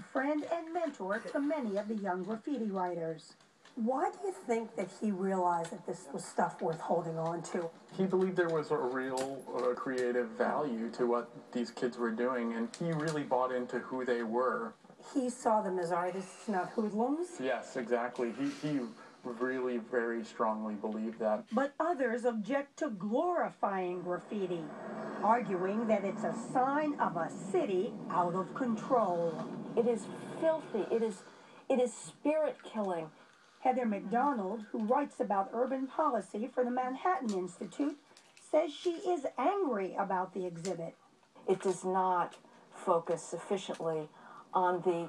friend and mentor to many of the young graffiti writers. Why do you think that he realized that this was stuff worth holding on to? He believed there was a real uh, creative value to what these kids were doing, and he really bought into who they were. He saw them as artists, not hoodlums? Yes, exactly. He, he really very strongly believed that. But others object to glorifying graffiti, arguing that it's a sign of a city out of control. It is filthy. It is, it is spirit killing. Heather Mac Donald, who writes about urban policy for the Manhattan Institute, says she is angry about the exhibit. It does not focus sufficiently on the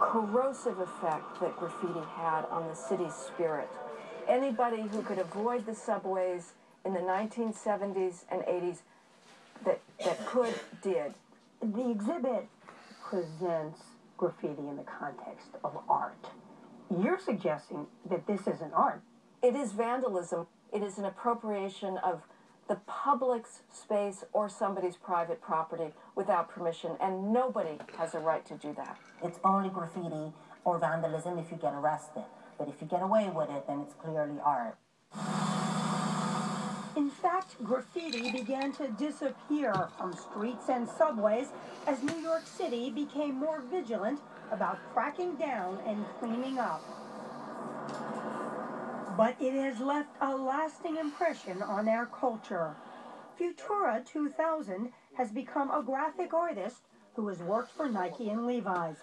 corrosive effect that graffiti had on the city's spirit. Anybody who could avoid the subways in the 1970s and 80s that, could, did. The exhibit presents graffiti in the context of art. You're suggesting that this isn't art. It is vandalism. It is an appropriation of the public's space or somebody's private property without permission, and nobody has a right to do that. It's only graffiti or vandalism if you get arrested. But if you get away with it, then it's clearly art. Graffiti began to disappear from streets and subways as New York City became more vigilant about cracking down and cleaning up. But it has left a lasting impression on our culture. Futura 2000 has become a graphic artist who has worked for Nike and Levi's.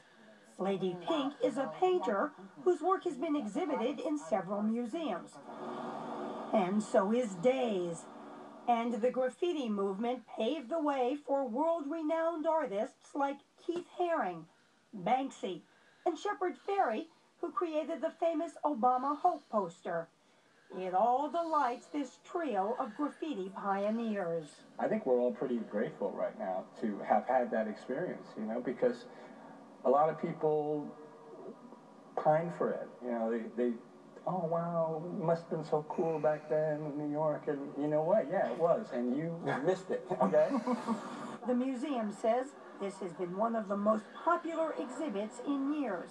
Lady Pink is a painter whose work has been exhibited in several museums. And so is Daze. And the graffiti movement paved the way for world-renowned artists like Keith Haring, Banksy, and Shepard Fairey, who created the famous Obama Hope poster. It all delights this trio of graffiti pioneers. I think we're all pretty grateful right now to have had that experience, you know, because a lot of people pine for it. You know, they, they oh wow, it must have been so cool back then in New York. And you know what? Yeah, it was. And you missed it, okay? the museum says this has been one of the most popular exhibits in years.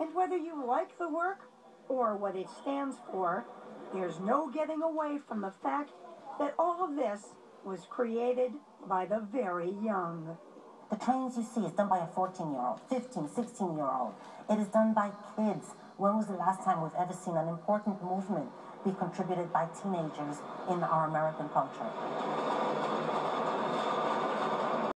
And whether you like the work or what it stands for, there's no getting away from the fact that all of this was created by the very young. The trains you see is done by a 14-year-old, 15, 16-year-old. It is done by kids. When was the last time we've ever seen an important movement be contributed by teenagers in our American culture?